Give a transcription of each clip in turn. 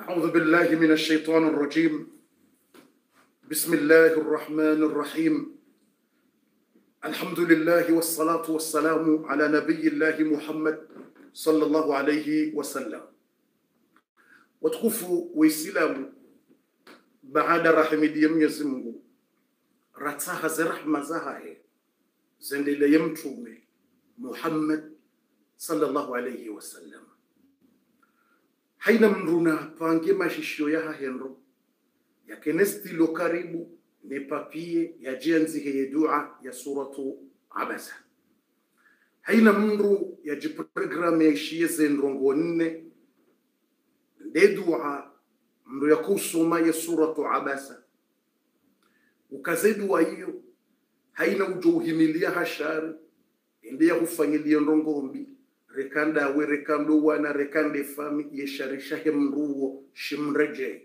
أعوذ بالله من الشيطان الرجيم. بسم الله الرحمن الرحيم. الحمد لله والصلاة والسلام على نبي الله محمد صلى الله عليه وسلم. وتكفوا ويسلام بعد رحمة ديم يزمو. رتاها زي رحمة زاهاه زي محمد صلى الله عليه وسلم. Haina mruna pange mashishio ya hahendo yakenestilo karibu ne papie ya jenzi heye dua ya suratu abasa. Haina mru ya jiprogramu yaishiye zenrongo nne nde dua mru ya kusoma ya suratu abasa. Ukaze dua hiyo haina ujo uhimilia hashari ende ya kufanyilia ndongombi rekanda we rekando wana rekande fami yesharishahe mruwo shimreje.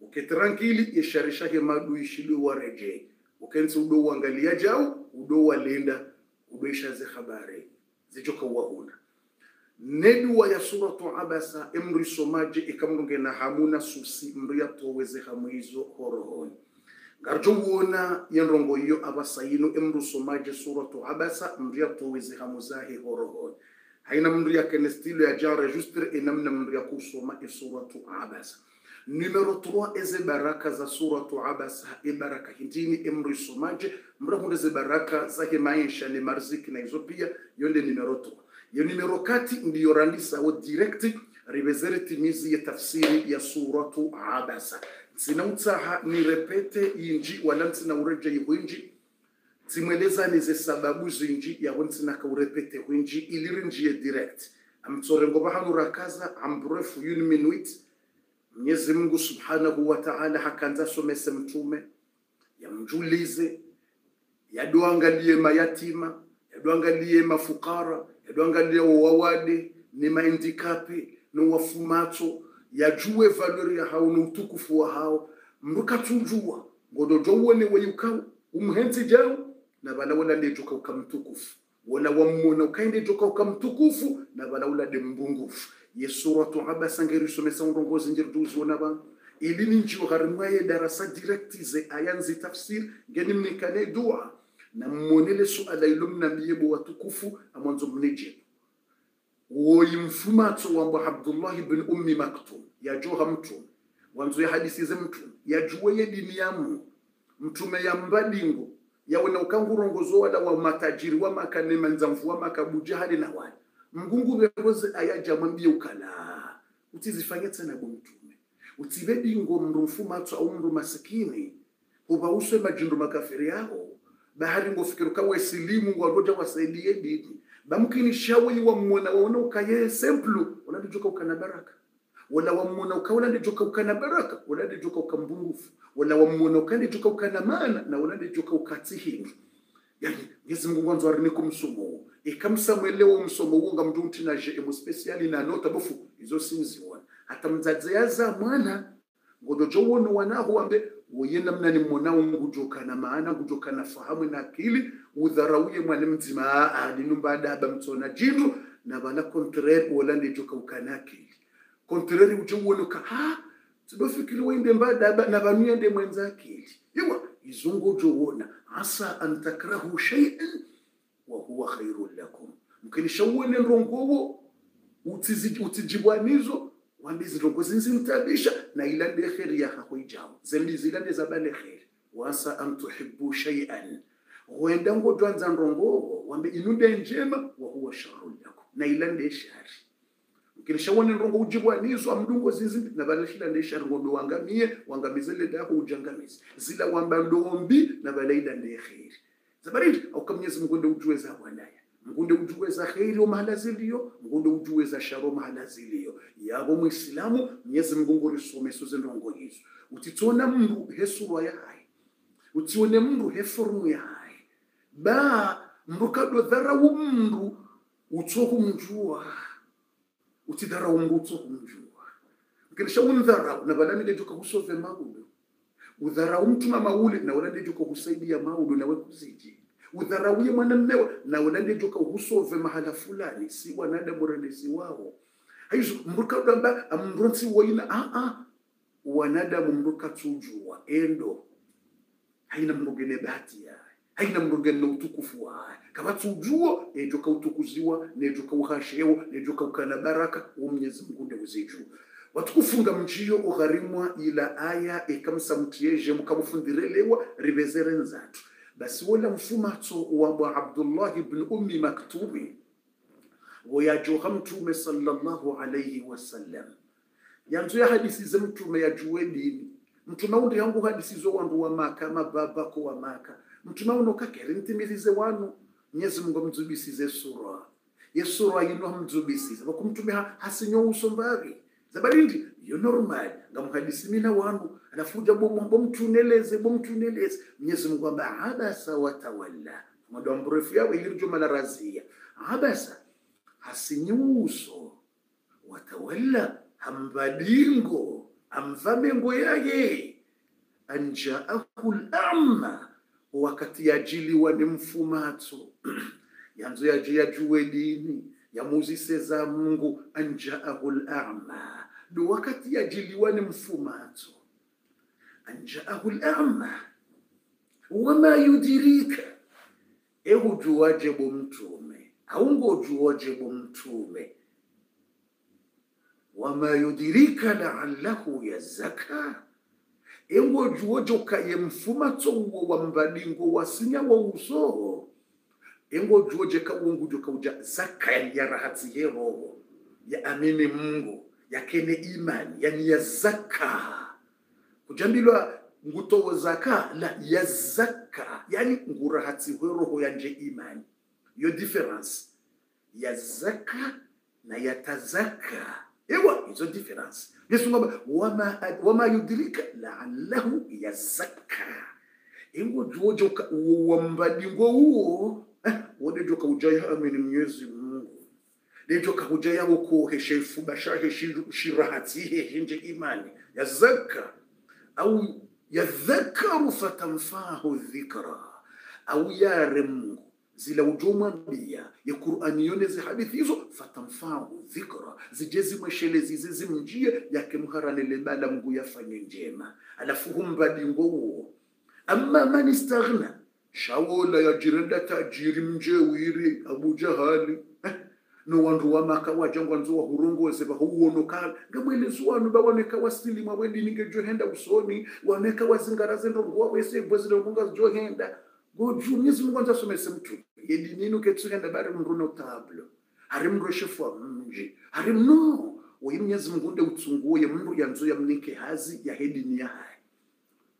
Uketirankili yesharishahe madu ishili wareje. Ukensi udo uangalia jau udo walinda udo ishaze habari zichoka wahuna. Nedua ya suratu abasa emri somaje ikamrunge na hamuna susi mri yatoweze hamwizo horohoni. Ngarjo wona yenrongo iyo abasayino emru somaje suratu abasa mri yatoweze hamuzahe horohoni haina mndu ya kenestilo ya jan registre inamna mndu ya kusoma e suratu abasa numero 3 eze baraka za suratu abasa e baraka hindini emri somaje mbra hunde ze baraka za maisha ni marziki na hizo pia yonde numero 3 yo numero kati ndiyo randisa wo direct rivezere timizi ya tafsiri ya suratu abasa sina utsaha ni repete inji wala ntsina ureje yinji zimweleza nize sababu zinji yawo ntsina kaurepete hwinji iliri njiye direct. Amtsorengo hanurakaza ambrefu yuni minuit. Mwenyezi mungu subhanahu wa ta'ala hakanza somese mtume. Yamjulize yadoangalie mayatima yadoangalie mafukara yadoangalie wawade ni maindikapi ni wafumato. Yajue valori ya hao ni utukufu wa hao. Mrukatunjua ngodojo uone weyukao umhenzi jao na bala wala ndejoka ukamtukufu wala wamona ukaende joka ukamtukufu na bala de mbungufu. Ye suratu abasa ngeri somesa ndongozi ngeri duzi wona ba. Ili ni njio harimwaye darasa direct ze ayanzi tafsir ngeni mnikane dua. Na mmonele suala ilo mnambiyebo watukufu amwanzo mneje woyi mfumatso wamba abdullah ibn ummi maktum. Yajoha mtume wanzo ya hadisi ze mtume yajuwe ye dini yamu mtume yambadingo yawena ukangurongozo wala wa matajiri wa makane manzamfu wa makabuja hali na wale mgungu beroze ayaja mwambie ukala. Utizifanye tena bo mtume. Utibe dingo mndu mfumatso au mndu masikini. Uba uswe majindu makafiri yao. Bahari ngo fikiru kawe silimu ngo roja wasaidie dini. Bamkini shawi wa mwona waona ukaye semplu. Unadijuka ukana baraka wala wamuona ukawala ndijoka ukana baraka wala ndijoka ukambungufu wala wamwona ukandijoka ukana maana na wala ndijoka ukatihi yani Mwenyezi Mungu mwanzo ariniko msomo ikamsamwelewa msomo huo ngamndu mtina je mu speciali na nota bofu. Izo sinziona hata mzaze yaza mwana ngodo jowono wanaho ambe woyenda mnani mwanao ngujokana maana ngujokana fahamu na akili udharauye mwana mzima adinumba adaba mtsona jindu na bana contraire wala ndijoka ukana akili contraire uche uonoka ha sidofikiri wende mbadaba na vanuyende mwenza akili iwa izungu jowona asa an takrahu shay'an wa huwa khairun lakum. Mkinisha uone ndongowo utijibwanizo wambi ndongo zinzimtabisha na ilande kheri ya hakuijao zembi zilande zabale kheri. Wasa an tuhibbu shay'an. Huenda ngodwanza ndongowo wambi inunde njema wa huwa sharun lakum. Na ilande shari ukilishawone ndongo ujibwanizo amdungo zizi na balashila ndesha ngodo wangamie wangamizele dako ujangamizi zila wamba ndombi na balaida nde khairi zabaridi au kama Mwenyezi ujue za bwanaya ngunde ujue za khiri o mahala ziliyo ngunde ujue za sharo mahala ziliyo yabo muislamu mnyezi Mungu ngorisome soze rongo hizo. Utitona mndu hesura ya hai. Utione mndu ya hai. Ba mndu utoku mjua utidharau mbuto kumjua ukilisha undharau na balani juka kusove maulu. Udharau mtu na maulu na wala joka husaidia maulu na wekuziji kuziji udharauye mwanamumewe na wala ndio kusove mahala fulani si wanadamu muranezi si wao. Haizo mruka damba amronsi waina a a wanadamu mruka tujua endo. Haina mrugene bahati ya haina mrugene utukufu waye kama tujua nejoka kautukuziwa nejo kauhashewa nejo kaukana baraka wa Mwenyezi Mungu ndio uziju watukufunga mjio ugharimwa ila aya ekamsa mtieje mukamufundirelewa rivezere nzatu. Basi wala mfumato wa bwa Abdullah ibn Ummi Maktubi waya joha mtume sallallahu alayhi wasallam yanzu ya hadisi za mtume yajuwe dini. Mtume undi yangu hadisi zo wandu wa maka mababako wa maka kakere ntimilize wanu. Mnyezi Mungu mzubisize sura ye sura yino mzubisize. Bakumtume ha, hasinyo usombavi zabarindi yo normal. Ngamuhadisi mina wanu. Anafuja bomtuneleze bomtuneleze. Mnyezi Mungu amba abasa watawalla mwado mrefu yao juma la razia. Abasa hasinyuso watawalla hambadingo amvamengo yaye anjaahu lama wakati yajiliwa ni mfumato. Yanzo yaje yajuwe dini yamuzise za mungu anjaahu lama du wakati yajiliwa ni mfumato. Anjaahu lama wama yudirika? Ehujuwaje bo mtume. Aungojuwaje bo mtume. Wama yudirika laallahu yazaka engojuwoje ye mfuma tsongo wa mbadingo wasinya wa uso. Wongu joka uja zaka ya rahatsi yeroho ya amini mungu ya kene imani yani ya zaka. Kujambilwa ngutowo zaka la ya zaka yani ngurahatsi hweroho yanje imani. Yo difference ya zaka na ya tazaka ewa hizo difference. Yesu ngamba wama, wama yudrika laallahu yazakka. Ingo juojo wambadingo huo eh, wodejo kaujaya amini mwenyezi mungu. Dejo kahujaya woko heshefu bashahe shirahatihe hinje imani. Yazakka. Au yadhakaru fatamfahu dhikra. Au yare mungu zila bia ya qurani yoneze hadithi hizo fatamfahu dhikra zije zimweshele zize zimjie yake mharanele bala mgu yafanye njema. Alafu humbadingo huo amma man istaghna shawola yajirenda tajiri abu jahali eh, no wandu wa maka wajangwa nzo wa hurongoze bahuwonokala ngamwelezi wanu bawoneka mawendi mwawendi ningejohenda usoni waneka wazingaraze ndongowa wese bwezilongonga johenda goju mwenyezi mungu anzasomese mtu yedinini uketsukenda bari mndu notablo hari mndu eshefua mnji hari no! Oyi mnyezi mungu unde utsunguye mndu yanzu yamnike hazi ya hedini yahaye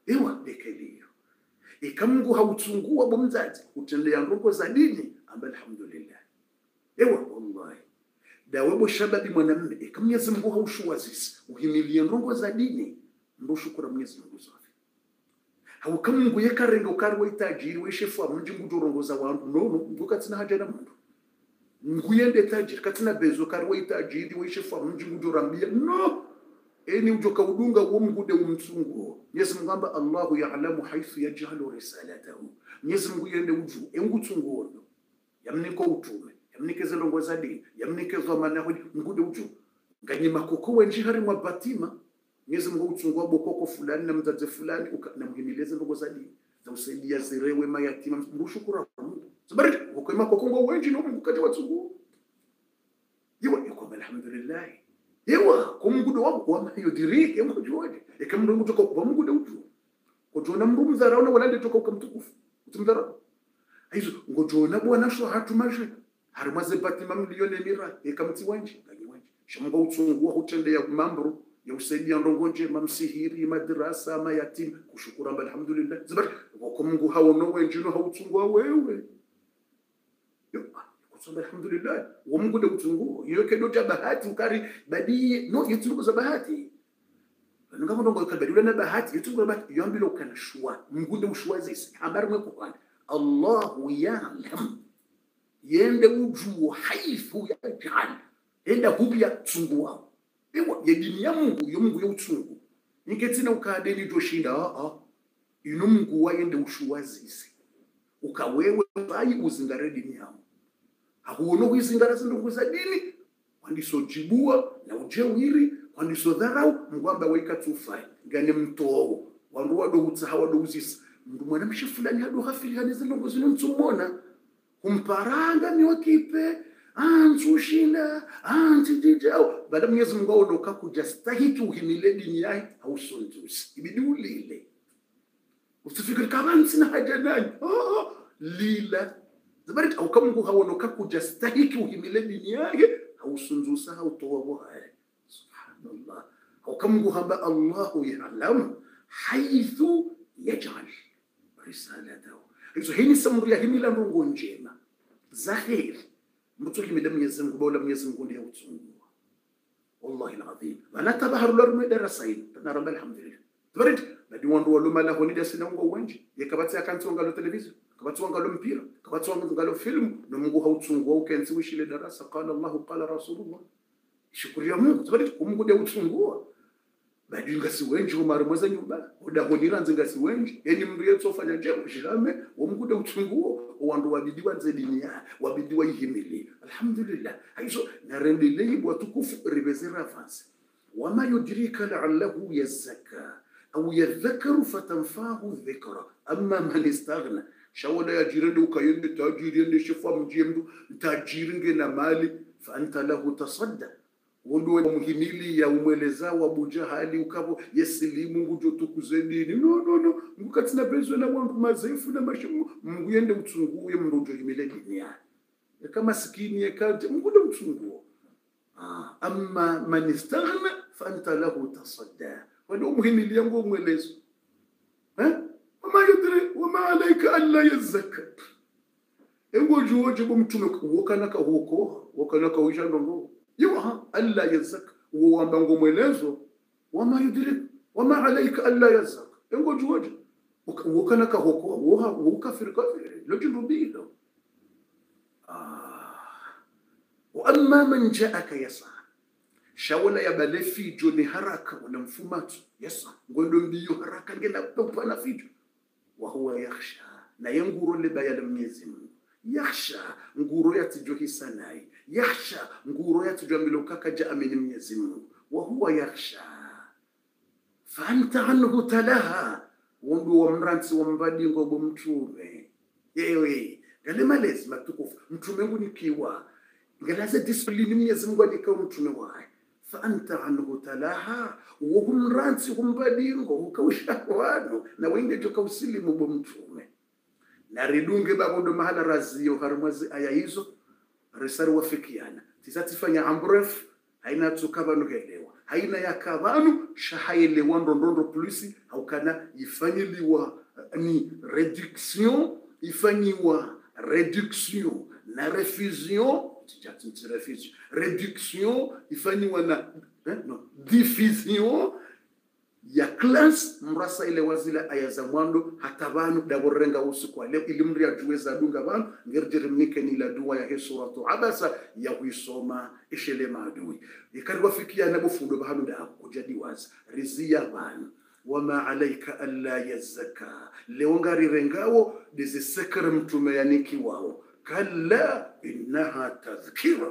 iwa ika ikamngu hautsungua bomzazi utendea ndongo za dini amba alhamdulillah. Ewa wallahi. Dawebo shababi mwanamme ika mnyezi mungu haushuwazisi uhimilie ndongo za dini. Ndoshukura mnyezi mungu zote haukamungu yekarenga ukari waitajiri weshefu amunji nguti urongoza wandu nono ngu katsina haja na mundu. Nguyende tajiri katsina bezo kari waitajiri weshefu amunji nguti urambia no! Eni ujo kaudunga uwo mgude umtsunguo mwenyezi mungu amba allahu yalamu haithu yajalu risalatahu. Mwenyezi mungu yende uju engutsunguono yamniko utume yamnikeze longoza za dini yamnikezwa manaho mngude uju. Nganyima koko wenji hari mwa batima Mwenyezi Mungu uchungua bokoko fulani na mzazi fulani na mhimileze ndogo za dini za usaidia zirewe mayatima mrushukura Mungu. Sabari ukwema kokongo wenji no Mungu kati watsungu yewa yuko alhamdulillah mungu kumgudo wako wa mayodiriki yamko juwaje Mungu toka kwa Mungu de utu. Kujona mndu mdharauna wala ndetoka ukamtukufu utumdhara hizo ngojona bwana sho hatumaje harumaze batima milioni mira ikamti wanje kanyi wanji. Shamba uchungua wa mambo. ya usaidia ndongo njema msihiri madrasa mayatima kushukuru amba alhamdulillah. Zibar wako mungu haono wenjino hautsungwa wewe. Yo, alhamdulillah wa mungu ndio kutungua hiyo kedo doja bahati ukari badie no yitungu za bahati. Ngamo ndongo badie na bahati yitungu bahati. Yambilo kana shwa mungu ndio shwa zisi. Habari mwe kwa Allahu ya'lam. Yende ujuo haifu yajal enda hubya tsungu wao ewa ya dini ya mungu yo mungu yautsungu niketsina ukadeni joshinda aa ino mungu waende ushuwazise. Ukawewe vayi uzingare dini yamo akuona kuizingara zindu za dini wandisojibua na ujewiri wandisodharau mngwamba waika tufai gane mtowo wandu wadoutsaha wadouzisa mndu mwanamshe fulani hadohafilihani zilongo zino mtsumona. Humparanga miwakipe ansushina antidijao baada mwenyezi mungu aondoka kuja stahiki uhimile dini yahe hausonzusi ibidi ulile. Usifikiri kama nsina haja nani oh, lila. Zabariti auka mungu haondoka kuja stahiki uhimile dini yake. Hausunzusa hautowa bohaya subhanallah. Auka mungu hamba allahu yalamu haithu yajal risalatahu. Hizo hini samri ya himila ndongo njema. Zahiri mtu himila mwenyezi mungu baula mwenyezi mungu ndiye utungua wallahi alazim wala tabaharu larume darasain tanaramba alhamdulillah tabariti badi wandu waluma la honida sina ngo wenji yakabatsi akantsonga lo television kabatsonga lo mpira kabatsonga lo film no mungu hautungua ukenzi wishile darasa qala allah qala rasulullah shukuri ya mungu tabariti kumungu ndiye utungua badi ngasi wenji umari mweza nyumba. Udahonira nze ngasi wenji. Yani mndu yetsofanya nje kushilame womkude utsunguo wandu wabidiwa nze dini ya wabidiwa ihimili. Alhamdulillah. Haizo narendelei bwatukufu ribezera avansi. Wama yudrika laallahu yazaka au yadhakaru fatanfahu dhikra. Amma man istaghna. Shawala yajirende ukayende tajiri ende shefa mjie mndu tajiri ngena mali fa anta lahu tasaddaq wondu mhimili ya umweleza wa bujahali ukavo. Yesili Mungu jotukuze tukuzendini no no no. Ngukatina bezwe na wandu mazefu na mashimu. Mungu yende utsunguye Mungu ujohimile dini ya kama sikini yekanje mungu de utsunguo. Ah, amma man istaghna fa anta lahu tasadda wadi umuhimili yangu umwelezo. Eh? Wama yadri wama alayka alla yazakka engo juoje bomtume wokanaka huko wokanaka ujandongo يوها ألا يزك وما ngomwelezo wama yudrik wama ya bale fijo yatijohisa naye yakhsha nguro yatijwamilokaka ja amini mwenyezi mungu. Wahuwa yakhsha fanta anhu talaha. Wondu wa mranzi wa mbadingo bo mtume. Yewe ngale malezi matukufu. Mtume ngunikiwa ngalaze disiplini mwenyezi mungu alikao mtume waye faanta anhu talaha. Wohumransi humbadingo hukausha wanu na wenge joka usilimu bo mtume. Na ridunge babondo mahala razio. Harumwazi aya hizo risari wafikiana tisatifanya ambref haina tsuka vanu helewa haina yaka vanu shahaelewa ndondondo polisi haukana ifanyiliwa ni reduction ifanyiwa reduction na refusion refusion. Reduction ifanyiwa na eh, no, diffusion ya class mrasa ile wazila aya za mwando hata vanu daborenga usiku leo ili mri ajue za dunga vanu ngirjirimnike ni la dua ya suratu abasa ya kuisoma ishele maadui. Ikari wafikia na bufundo bahanu da kujadi wazi rizia vanu wama alaika alla yazaka leo ngari rengawo dizisekere mtume yaniki wao. Kalla innaha tadhkira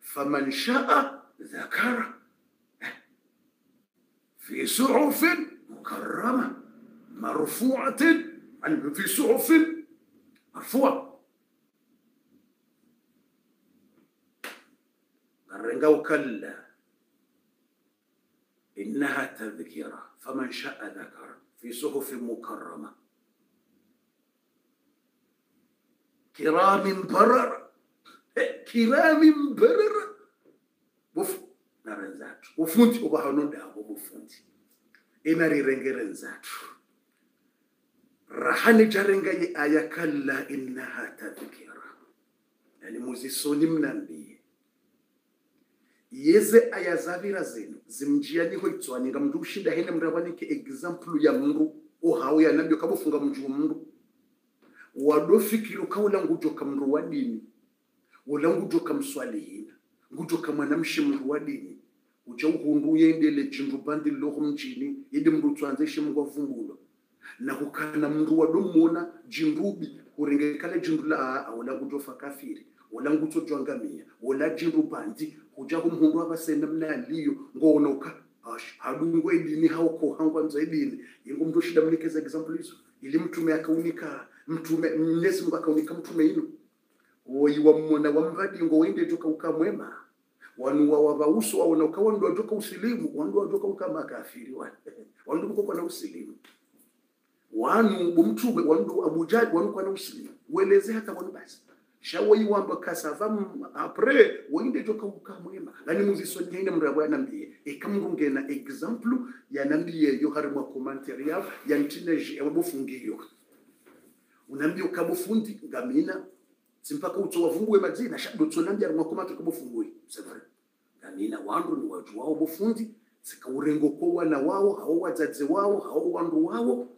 faman shaa dhakara في صحف مكرمة مرفوعة في صحف مرفوعة. قرنقوا كلا إنها تذكرة فمن شاء ذكر في صحف مكرمة. كرام برر. كرام برر. بف naren zatu ufundi inarirengeren zatu rahani jarengaye aya kalla innaha tadhkira yani muzisoni mnambiye yeze aya zavira zenu zimjianiho itswaninga mndu ushinda hene mrabanike example ya mndu ohawe yanabyo kabufunga mju mndu. Wadofikiri ukaulangujoka mndu wa dini wala ngujoka mswalihina ngujoka mwanamshi mndu wa dini ucha uhundu yendele jindu bandi loho mjini idi mndu twanzeshe mngu avumbulo na kukana mndu wadomona jindubi urengekale jindu la awala ngujofa kafiri wala nguto jwangamia wala jindu bandi huja humhundu abasenda mnaliyo ngonoka ash hadungo idini hauko mza mzaidini ingo mndu shida mnikeza example hizo. Ili mtume akaunika mtume mnyezi Mungu akaunika mtume ino woyi wamona wamvadi ngo wende joka ukamwema wanu wa wavauso waona wandu watoka usilimu wandu watoka ukamakafiri wan wandu mko na usilimu. Wanu bumtume wandu abujaji wanu kwa na usilimu. Weleze hata wanu basi. Shawayi wamba kasava apre wende joka ukamwema lani muzisonye ine yanambiye ya nambiye ekamrunge na example ya nambiye yo hari mwa commentary yao ya ntineje wabofungiyo unambia ukabofundi ngamina simpaka utso wavungue madzina shadotso nambia rimwe komatu kabofungui severe ngamina wandu ni watu wao bofundi sika urengo ko wana wao hao wadzadze wao hao wandu wao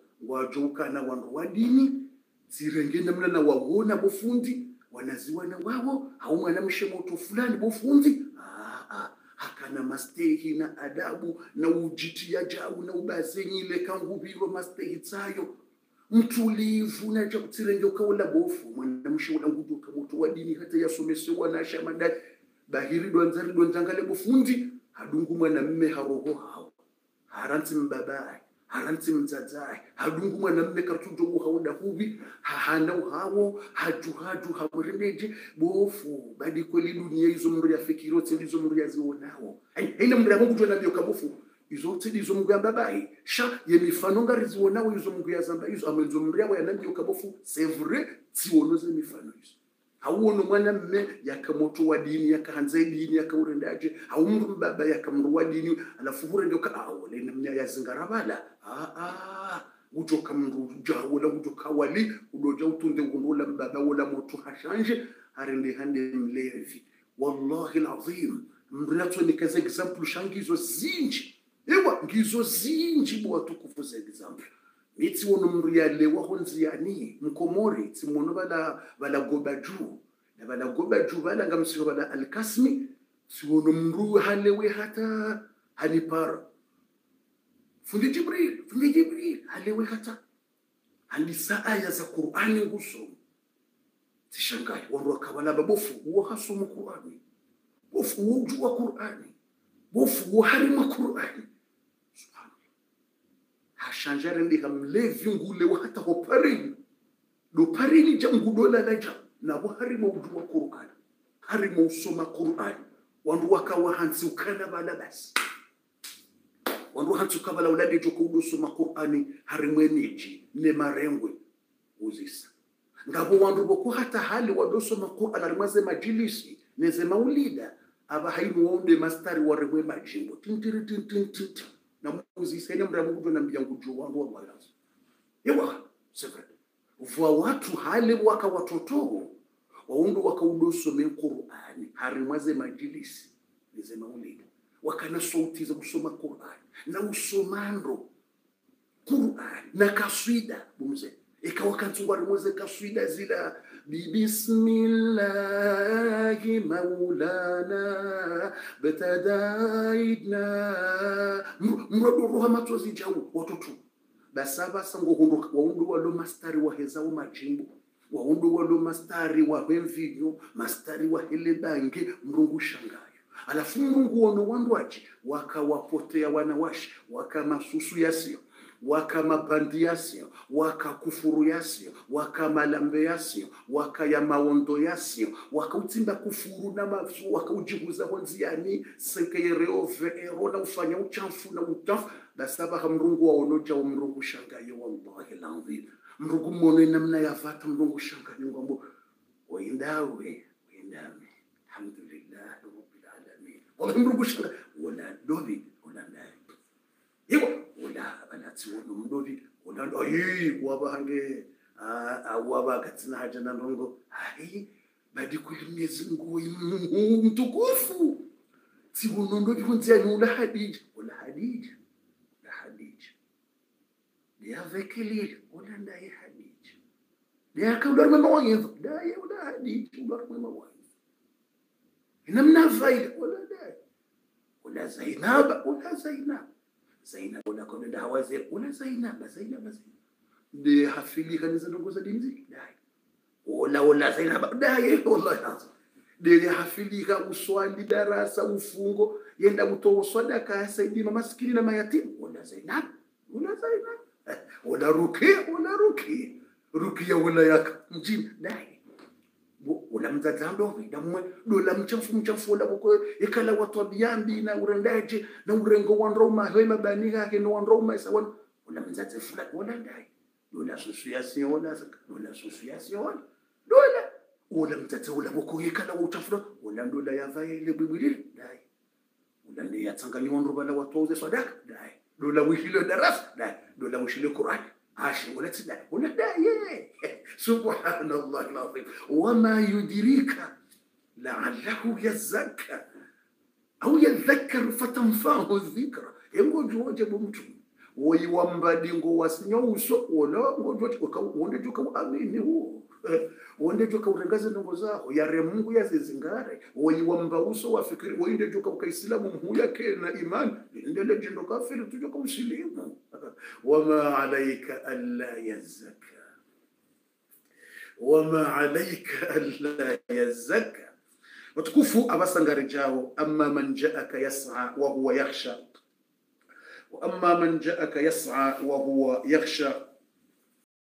na wandu wadini zirenge namna na wawona bofundi wanaziwana wao hao mwana mshemoto fulani bofundi ah, ah, hakana mastehi na adabu na ujiti ya jau na ubazenyile kanguviro mastehi tsayo mtulivu nacha kutsirenge ukaula bofu mwanamshe wala ngudu kamoto wa dini hata yasomesewa na shamadai bahiri dwanzari dwanzangale bofundi hadungu mwanamme haroho hao. Haranti mbabai haranti mdzadzai hadungu mwanamme kartujogu hauda hubi. Hahana hawo haju haju hamuremeje bofu badi kweli dunia izo mri ya fikiro tsindi hizo mri ya zionawo haina mri ya mungu jona bio kabofu. Izo tsindi hizo mungu ya babai sha ye mifano ngari zionawo izo mungu ya zamba izo amenzo mri yawo yanambio ukabofu c'est vrai ze mifano izo. Hauono mwana mme yakamoto wa dini yakahanza dini yakaurendaje haumru baba yakamru wa dini alafu hurendoka awole namnya yazingarabala ah ah. Ujoka mndu jawola utoka wali udoja utunde ugondola mbaba wala moto hashanje. Harende hande mlevi. Wallahi alazim. Mrinato nikaza example shangizo zinji ngizo zinji bowatukufu za example. Mitsi wono mndu yalewa honziyani mkomori tsimono bala goba juu na bala goba juu bala ngamsiro bala alkasmi siwono mru halewe hata hanipara fundi jibril fundi jibril halewe hata halisa aya za qur'ani nguso. Tishangai wandu wakabala babofu uwo hasumu qur'ani. Bofu uwo jua qur'ani. Bofu uwo harima qur'ani hashanjare ndi hamlevi ngule wata ho parini do jangu dola na ja na bo harima ujua qur'ani harima usoma qur'ani wandu wakawa hansi ukana bala basi. Wandu hansi ukabala ulade joko udosoma qur'ani harimwe miji ne marengwe uzisa ngabo wandu boko hata hali wadosoma qur'an arimwaze majilisi neze maulida aba hainu wonde mastari warimwe majimbo tintiri tintintinti na muzisa ene mra mungu na mbiyangu jo wangu wa malazo yewa sekret vwa watu hali waka watoto. Waundu wakaudosome qur'ani. Harimwaze majilisi. Neze maulida wakana sauti za kusoma qur'ani. Na usomando. Qur'ani. Na kaswida. Bumze. Ikawa kantungu arimweze kaswida zila bismillahi maulana betadaidna mrodoroha matsozi jau watoto. Basabasa ngo waundu walo mastari wahezao majimbo waundu walo mastari wahemvinyo mastari wahelebange mrungu shangayo. Alafu mrungu wono wandu achi wakawapotea wanawashi wakamasusu yasio wakamabandi yasio wakakufuru yasio wakamalambe yasio wakayamaondo yasio wakautimba kufuru na mafu wakaujihuzaho nziani senkeyereove ero na ufanya uchafu na utafu basabaha mrungu waonoja wa mrungu shangaye wallahi mvi mrungu mmono namna yavata mrungu shangaye ngombo waindawe waindawe alhamdulillah rabbil alamin. Wallahi mrungu shangaye wala dobi wala alati wannan dori wannan ayi wa ba hange awa ba ka tsina haje nan rongo ai ba di kulmi zingo mtukufu si wannan dori kun tsaya ni wala hadij wala hadij wala hadij ya vekili wala ndai hadij ya kaudar mawaiz da ya wala hadij wala mawaiz ina mna faida wala dai ولا زينب ولا زينب zainab unakwenda hawaze una zainab zainab zainab. De hafili kanisa ndugu za dini dai. Ona ona zainab. Dai wallahi lazim dele hafilika uswali darasa ufungo yenda kutoa sadaka yasaidie maskini na mayatimu ona zainab. Una zainab. Ona ruki rukia ruki rukia. Rukia wala yaka mjini dai ula mzadzambe damwe dola mchafu mchafu wala koko ikala watu biambi na urendaje na urengo wa ndoma hema bani yake no ndoma isa wan ula mzadze fulani wala dai dola association wala dola association dola. Ula mzadze wala koko ikala uchafu wala dola ya vaye ile bibili dai ula ndi yatsangani wa ndoma watu wauze sadaka dai dola wishile darasa dai dola wishile Qur'an ashingule sidai unadai yeye subhanallahi alazim wama yudrika laallahu yazakka au yadhakkaru fatanfahu dhikra engojoje bomtu woyiwambadi ngo wasinyouso wona ngojoje wonde joka urengaze ndongo zao yare mungu yazizingare wayiwamba uso wafikiri wainde joka ukaislamu mhuya ke na imani ndele jendo kafiri tujoka usilimu wama alaika alla yazaka wama alaika alla yazaka watukufu abasangare jao amma man jaaka yas'a wa huwa yakhsha واما من جاءك يسعى وهو يخشى